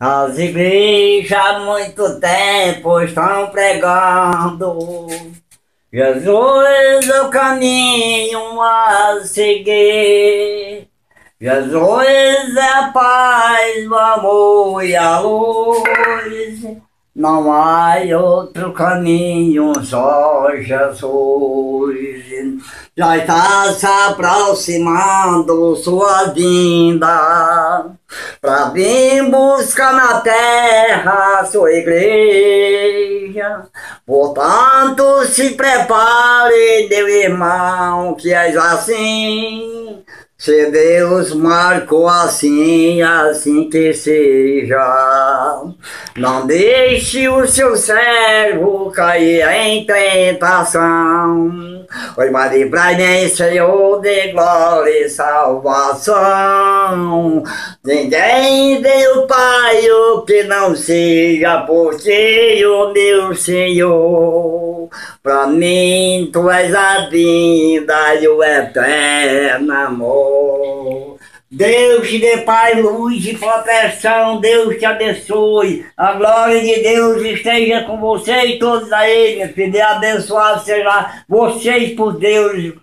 As igrejas há muito tempo estão pregando. Jesus é o caminho a seguir. Jesus é a paz, o amor e a luz. Não há outro caminho, só Jesus. Já está se aproximando sua vinda, vir buscar na terra sua igreja. Portanto, se prepare, meu irmão, que és assim. Se Deus marcou assim, assim que seja. Não deixe o seu servo cair em tentação. Oi, mas livrai-me, Senhor, de glória e salvação. Ninguém veio, Pai, o que não seja por ti, o meu Senhor. Pra mim, Tu és a vida e o eterno amor. Deus te dê paz, luz e proteção, Deus te abençoe, a glória de Deus esteja com você e todos aí, filho, e abençoado seja vocês por Deus,